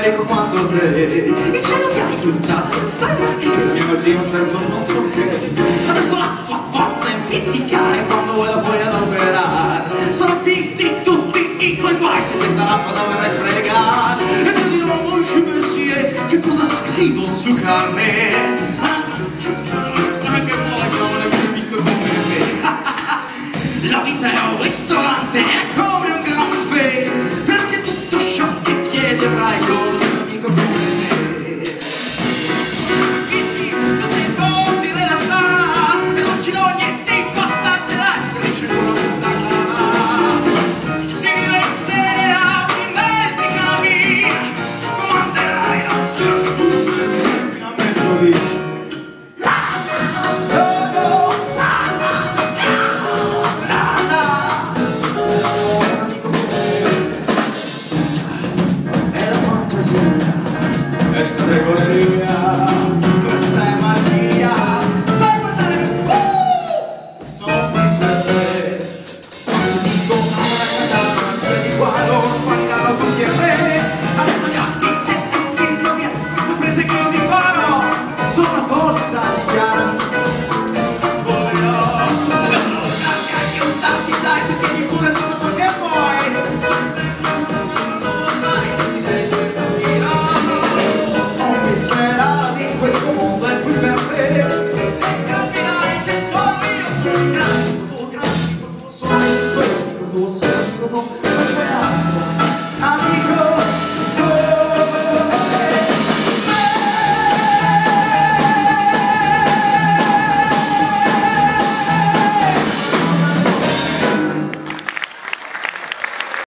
Ecco quanto te Il cielo ti ha risultato Sai che mi immagino certo non so che Adesso la tua forza è mitica E quando vuoi la puoi adoperare Sono finti tutti i tuoi guai Questa rappa dovrebbe fregare E tu di nuovo uscirsi Che cosa scrivo su carne that always thought the echo of God's face.